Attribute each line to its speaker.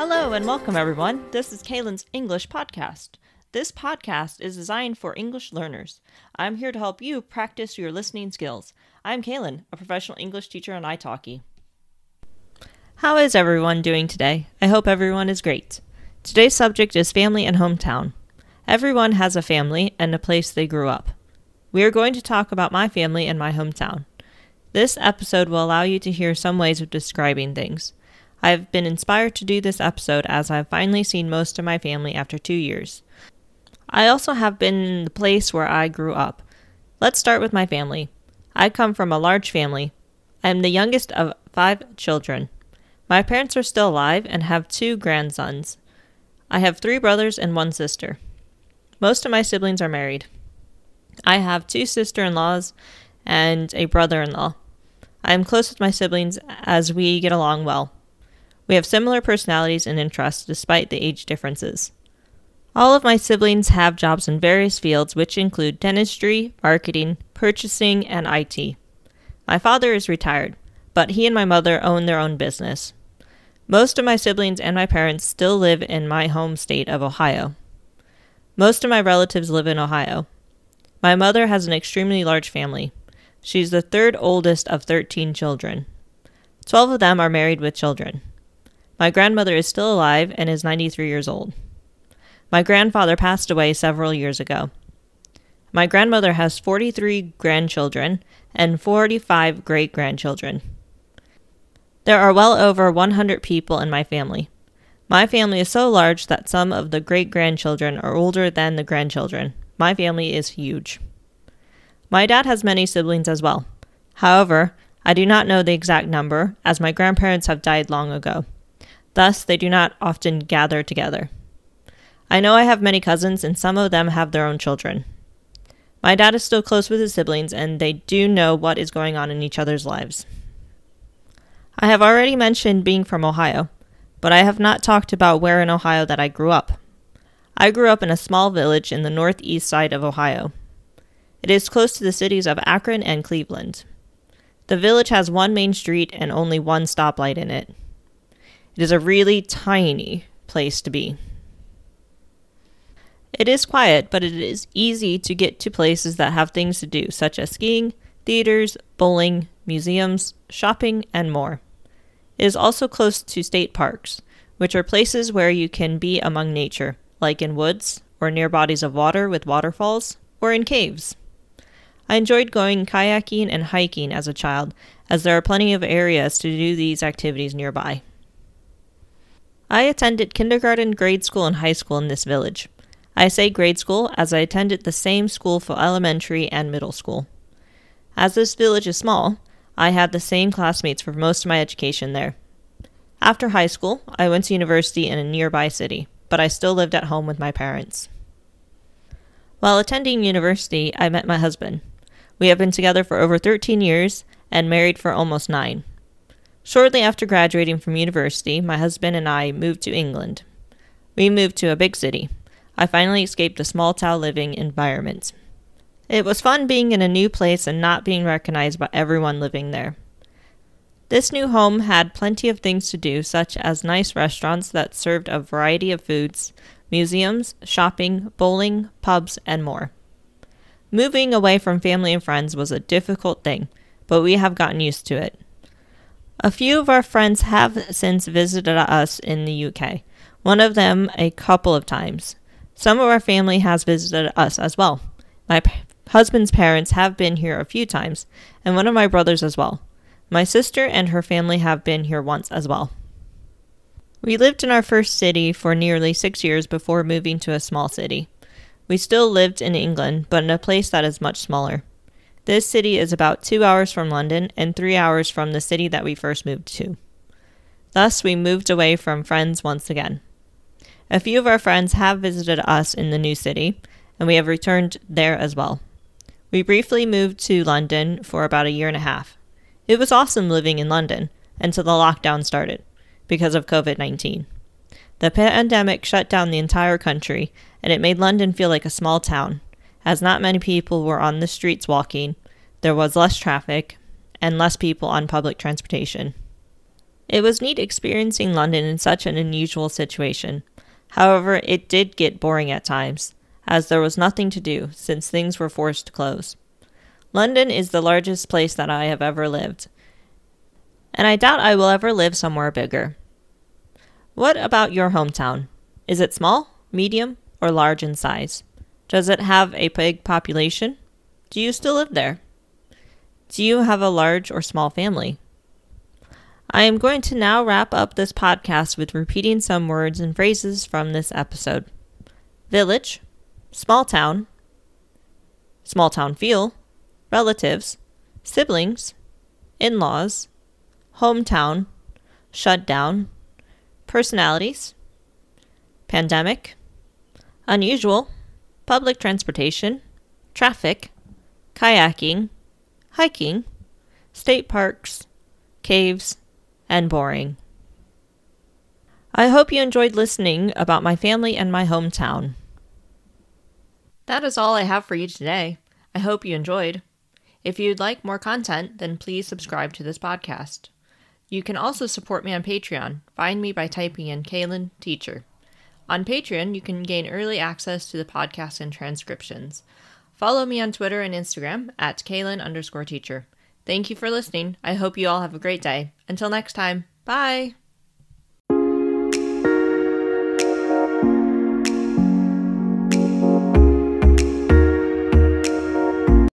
Speaker 1: Hello and welcome, everyone. This is Kaylin's English podcast. This podcast is designed for English learners. I'm here to help you practice your listening skills. I'm Kaylin, a professional English teacher on italki. How is everyone doing today? I hope everyone is great. Today's subject is family and hometown. Everyone has a family and a place they grew up. We are going to talk about my family and my hometown. This episode will allow you to hear some ways of describing things. I have been inspired to do this episode as I have finally seen most of my family after two years. I also have been in the place where I grew up. Let's start with my family. I come from a large family. I am the youngest of five children. My parents are still alive and have two grandsons. I have three brothers and one sister. Most of my siblings are married. I have two sister in laws and a brother in law. I am close with my siblings as we get along well. We have similar personalities and interests despite the age differences. All of my siblings have jobs in various fields, which include dentistry, marketing, purchasing, and IT. My father is retired, but he and my mother own their own business. Most of my siblings and my parents still live in my home state of Ohio. Most of my relatives live in Ohio. My mother has an extremely large family. She's the third oldest of 13 children. Twelve of them are married with children. My grandmother is still alive and is 93 years old. My grandfather passed away several years ago. My grandmother has 43 grandchildren and 45 great grandchildren. There are well over 100 people in my family. My family is so large that some of the great grandchildren are older than the grandchildren. My family is huge. My dad has many siblings as well. However, I do not know the exact number, as my grandparents have died long ago. Thus, they do not often gather together. I know I have many cousins, and some of them have their own children. My dad is still close with his siblings, and they do know what is going on in each other's lives. I have already mentioned being from Ohio, but I have not talked about where in Ohio that I grew up. I grew up in a small village in the northeast side of Ohio. It is close to the cities of Akron and Cleveland. The village has one main street and only one stoplight in it. It is a really tiny place to be. It is quiet, but it is easy to get to places that have things to do, such as skiing, theaters, bowling, museums, shopping, and more. It is also close to state parks, which are places where you can be among nature, like in woods, or near bodies of water with waterfalls, or in caves. I enjoyed going kayaking and hiking as a child, as there are plenty of areas to do these activities nearby. I attended kindergarten, grade school, and high school in this village. I say grade school as I attended the same school for elementary and middle school. As this village is small, I had the same classmates for most of my education there. After high school, I went to university in a nearby city, but I still lived at home with my parents. While attending university, I met my husband. We have been together for over 13 years and married for almost nine. Shortly after graduating from university, my husband and I moved to England. We moved to a big city. I finally escaped the small town living environment. It was fun being in a new place and not being recognized by everyone living there. This new home had plenty of things to do, such as nice restaurants that served a variety of foods, museums, shopping, bowling, pubs, and more. Moving away from family and friends was a difficult thing, but we have gotten used to it. A few of our friends have since visited us in the UK, one of them a couple of times. Some of our family has visited us as well. My p- husband's parents have been here a few times, and one of my brothers as well. My sister and her family have been here once as well. We lived in our first city for nearly six years before moving to a small city. We still lived in England, but in a place that is much smaller. This city is about two hours from London and three hours from the city that we first moved to. Thus, we moved away from friends once again. A few of our friends have visited us in the new city, and we have returned there as well. We briefly moved to London for about a year and a half. It was awesome living in London until the lockdown started because of COVID 19. The pandemic shut down the entire country, and it made London feel like a small town, as not many people were on the streets walking, there was less traffic, and less people on public transportation. It was neat experiencing London in such an unusual situation. However, it did get boring at times, as there was nothing to do since things were forced to close. London is the largest place that I have ever lived, and I doubt I will ever live somewhere bigger. What about your hometown? Is it small, medium, or large in size? Does it have a big population? Do you still live there? Do you have a large or small family? I am going to now wrap up this podcast with repeating some words and phrases from this episode village, small town, small town feel, relatives, siblings, in laws, hometown, shut down, personalities, pandemic, unusual, public transportation, traffic, kayaking, hiking, state parks, caves, and boring. I hope you enjoyed listening about my family and my hometown. That is all I have for you today. I hope you enjoyed. If you'd like more content, then please subscribe to this podcast. You can also support me on Patreon. Find me by typing in Kaylin Teacher. On Patreon, you can gain early access to the podcast and transcriptions. Follow me on Twitter and Instagram at Kaylin underscore teacher. Thank you for listening. I hope you all have a great day. Until next time, bye.